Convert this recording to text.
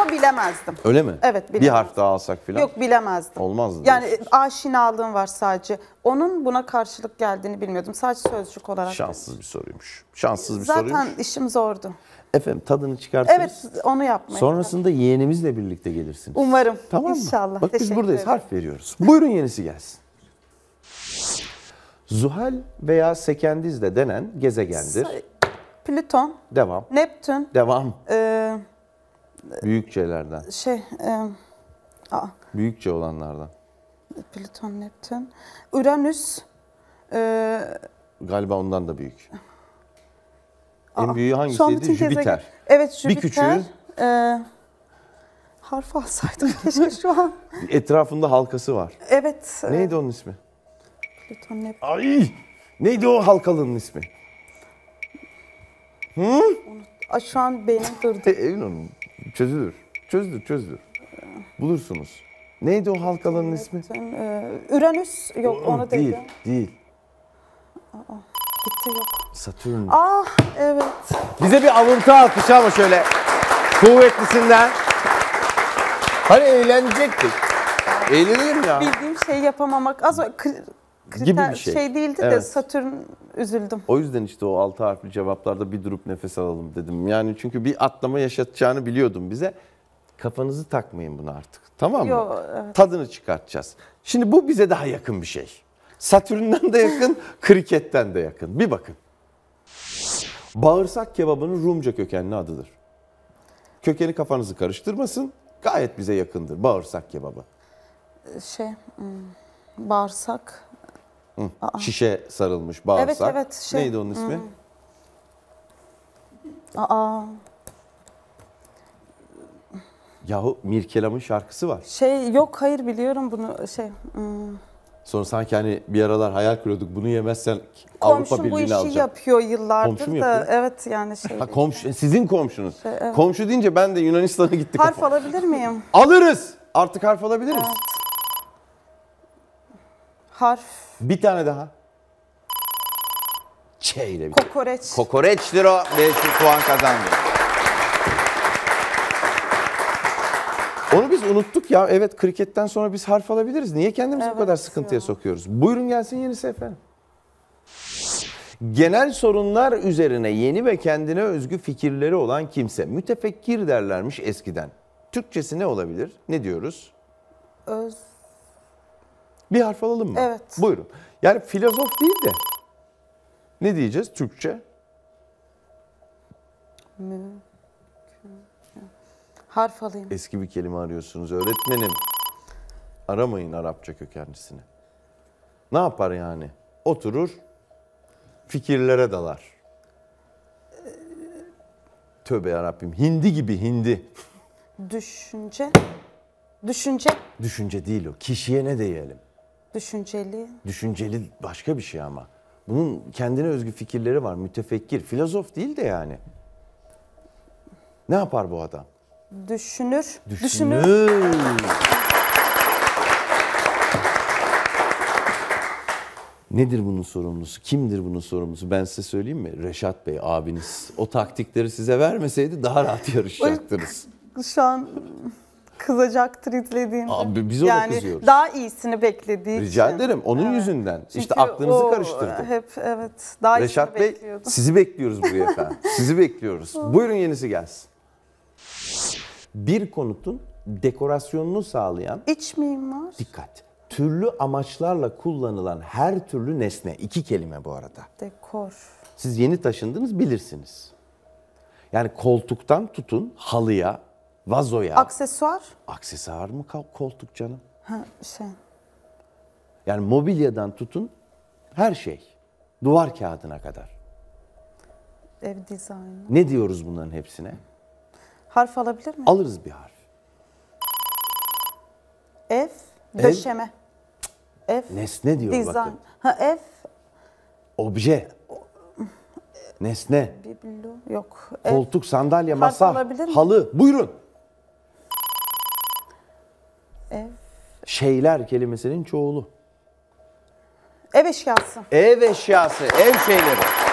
ama bilemezdim. Öyle mi? Evet, Bir bilemezdim. harf daha alsak filan. Yok bilemezdim. Olmazdı Yani diyorsunuz. aşinalığım var sadece. Onun buna karşılık geldiğini bilmiyordum. Sadece sözcük olarak. Şanssız bir soruymuş. Şanssız bir Zaten soruymuş. işim zordu. Efendim tadını çıkartırız. Evet onu yapmaya. Sonrasında yeğenimizle birlikte gelirsiniz. Umarım. Tamam mı? İnşallah. Bak biz buradayız. ederim. Harf veriyoruz. Buyurun yenisi gelsin. Zuhal veya Sekendiz de denen gezegendir. Plüton, Devam. Neptün, Devam. e, Büyükçelerden. şey, e, aa, Büyükçe olanlardan. Plüton, Neptün, Uranüs, e, Galiba ondan da büyük. aa, en büyüğü hangisiydi? bütün gezegen- Jüpiter. Evet Bir Jüpiter. küçüğü? E, harf alsaydım keşke şu an. Etrafında halkası var. Evet. e, Neydi onun ismi? Plüton, Neptün. Ay! Neydi o halkalının ismi? Aa, şu an beynim durdu. Emin olun. Çözülür. Çözülür, çözülür. Bulursunuz. Neydi o halkalının ismi? E, Uranüs yok onu değil, dedi. değil. Gitti yok. Satürn. Ah evet. Bize bir alıntı alkışı ama şöyle kuvvetlisinden. Hani eğlenecektik. Eğlenelim ya. Bildiğim şeyi yapamamak az kriter Gibi bir şey. değildi de Evet. Satürn üzüldüm. O yüzden işte o altı harfli cevaplarda bir durup nefes alalım dedim. Yani çünkü bir atlama yaşatacağını biliyordum bize. Kafanızı takmayın buna artık. Tamam mı? Yo, evet. Tadını çıkartacağız. Şimdi bu bize daha yakın bir şey. Satürn'den de yakın, kriketten de yakın. Bir bakın. Bağırsak kebabının Rumca kökenli adıdır. Kökeni kafanızı karıştırmasın. Gayet bize yakındır bağırsak kebabı. Şey hmm, bağırsak. Şişe sarılmış bağırsak. Evet, evet, şey, Neydi onun ismi? Aa Yahu Mirkelam'ın şarkısı var. şey yok hayır biliyorum bunu şey. hmm, Sonra sanki hani bir aralar hayal kuruyorduk bunu yemezsen Avrupa Komşum bu Birliği'ni işi alacak. yapıyor yıllardır Komşu mu da yapıyor? evet yani şey. Ha, komşu, sizin komşunuz. Şey, evet. Komşu deyince ben de Yunanistan'a gittik. Harf alabilir miyim? Alırız. Artık harf alabiliriz. Harf. Bir tane daha. Ç ile bitiyor. Kokoreç. Kokoreçtir o. 500 puan kazandı. Onu biz unuttuk ya. Evet kriketten sonra biz harf alabiliriz. Niye kendimizi bu Evet kadar sıkıntıya ya. sokuyoruz? Buyurun gelsin yenisi efendim. Genel sorunlar üzerine yeni ve kendine özgü fikirleri olan kimse. Mütefekkir derlermiş eskiden. Türkçesi ne olabilir? Ne diyoruz? Öz. Bir harf alalım mı? Evet. Buyurun. Yani filozof değil de ne diyeceğiz Türkçe? Harf alayım. Eski bir kelime arıyorsunuz öğretmenim. Aramayın Arapça kökenlisini. Ne yapar yani? Oturur, fikirlere dalar. Tövbe yarabbim. Hindi gibi hindi. Düşünce. Düşünce. Düşünce değil o. Kişiye ne diyelim? Düşünceli. Düşünceli başka bir şey ama. Bunun kendine özgü fikirleri var. Mütefekkir. Filozof değil de yani. Ne yapar bu adam? Düşünür. Düşünür. Düşünür. Nedir bunun sorumlusu? Kimdir bunun sorumlusu? Ben size söyleyeyim mi? Reşat Bey abiniz. O taktikleri size vermeseydi daha rahat yarışacaktınız. Şu an kızacaktır izlediğinde. Abi biz ona yani kızıyoruz. daha iyisini beklediği Rica için. ederim. Onun Evet. yüzünden. Çünkü işte aklınızı o karıştırdı. Hep evet. Daha Reşat Bey bekliyordum. sizi bekliyoruz buraya efendim. sizi bekliyoruz. Buyurun yenisi gelsin. Bir konutun dekorasyonunu sağlayan İç mimar. dikkat. Türlü amaçlarla kullanılan her türlü nesne. iki kelime bu arada. Dekor. Siz yeni taşındınız bilirsiniz. Yani koltuktan tutun halıya, vazoya. Aksesuar. aksesuar mı koltuk canım? Ha, şey. Yani mobilyadan tutun her şey. Duvar kağıdına kadar. Ev dizaynı. Ne diyoruz bunların hepsine? Harf alabilir mi? Alırız bir harf. Ev. Ev. Döşeme. Ev. Nesne diyor Dizayn. bakın. Ha ev. Obje. Nesne. Biblo. Yok. Koltuk, sandalye, masa, alabilir miyim? halı. Buyurun. Ev. Şeyler kelimesinin çoğulu. Ev eşyası. Ev eşyası, ev şeyleri.